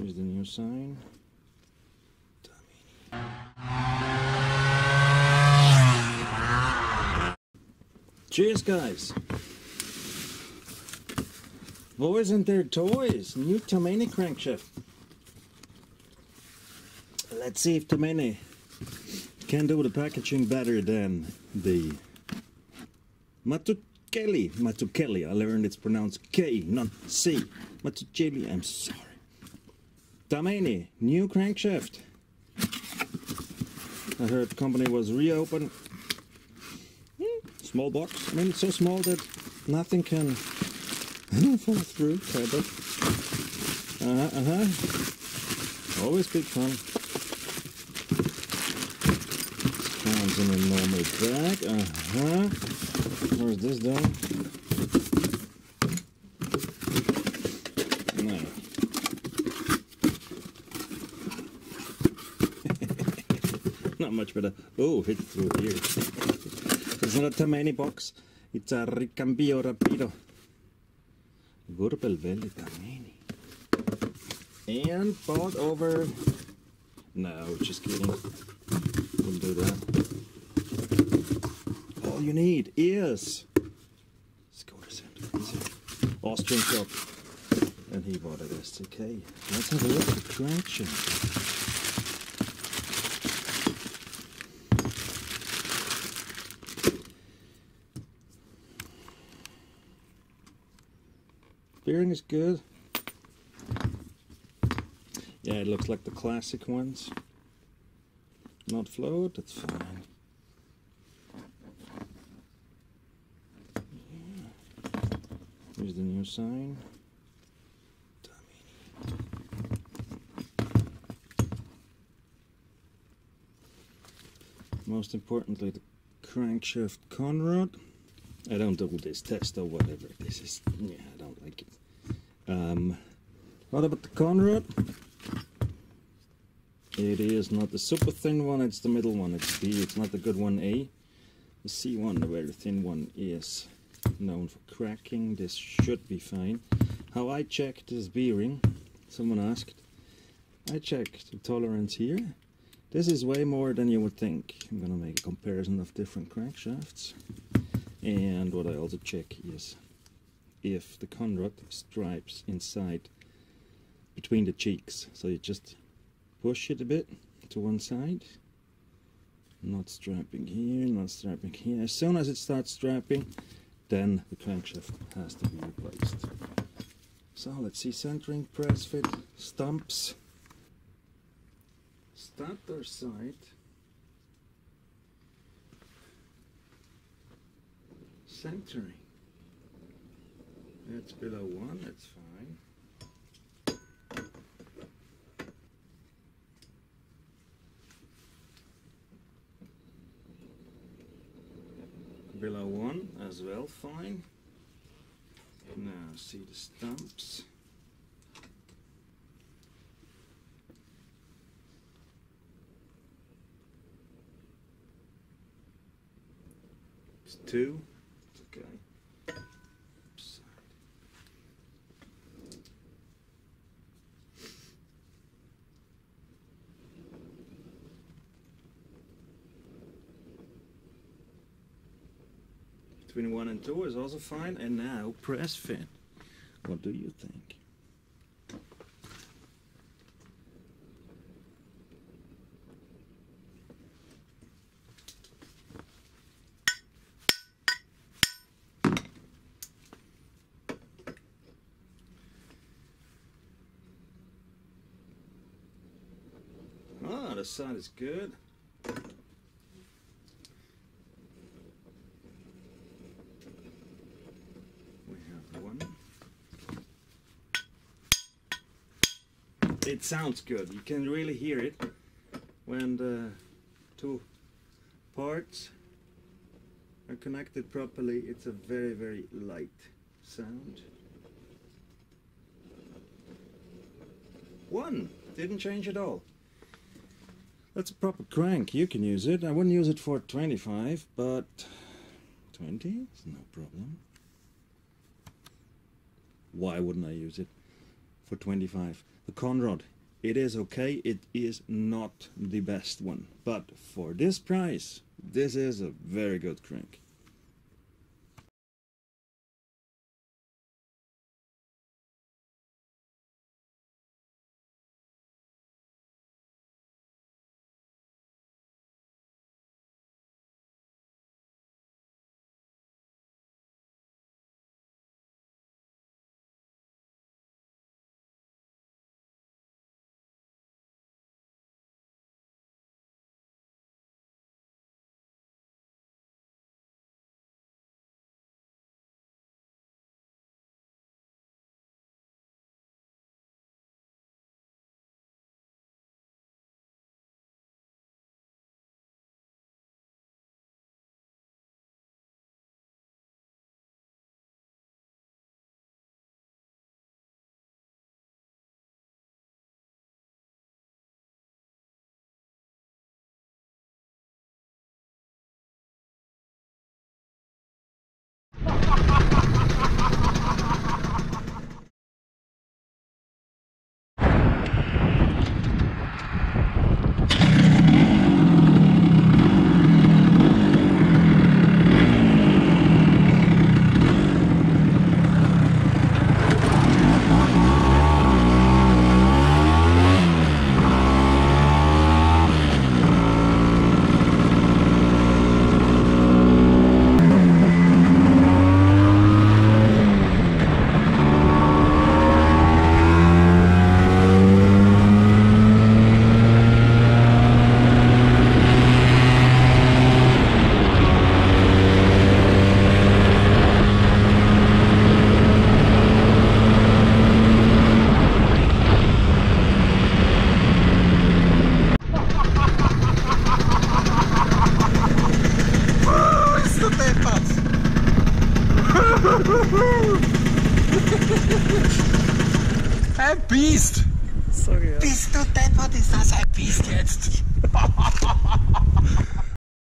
Here's the new sign. Cheers, guys. Boys and their toys. New Tameni crankshaft. Let's see if Tameni can do the packaging better than the Mazzucchelli. Mazzucchelli. I learned it's pronounced K, not C. Mazzucchelli. I'm sorry. Tameni, new crankshaft. I heard the company was reopened. Small box. I mean, it's so small that nothing can fall through, kind of. Uh huh, uh huh. Always big fun. Comes in a normal bag. Uh huh. Where's this done? No. Not much better. Oh, hit through here. It's not a Tameni box. It's a ricambio rapido. Kurbelwelle Tameni. And bought over. No, just kidding. Wouldn't do that. All you need is. Scooter Center. Austrian shop. And he bought it STK. Let's have a look at the crankshaft. Bearing is good. Yeah, it looks like the classic ones. Not flowed, that's fine. Here's the new sign. Most importantly, the crankshaft conrod. I don't do this test or whatever. This is, yeah, I don't like it. Um, what about the conrod? It is not the super thin one, it's the middle one. It's B, it's not the good one A. The C one, the very thin one, is known for cracking. This should be fine. How I checked this bearing, someone asked. I checked the tolerance here. This is way more than you would think. I'm gonna make a comparison of different crankshafts. And what I also check is if the conrod stripes inside between the cheeks. So you just push it a bit to one side. Not strapping here, not strapping here. As soon as it starts strapping, then the crankshaft has to be replaced. So let's see centering, press fit, stumps. Starter side. Centering. It's below one, that's fine. Below one as well, fine. Now see the stumps. It's two. Between one and two is also fine. And now press fit. What do you think? The side is good. We have one. It sounds good. You can really hear it when the two parts are connected properly. It's a very, very light sound. One didn't change at all. That's a proper crank. You can use it. I wouldn't use it for 25, but 20 is no problem. Why wouldn't I use it for 25? The conrod, it is okay. It is not the best one, but for this price, this is a very good crank. Ein Biest! Sorry. Bist du deppert, ist das ein Biest jetzt?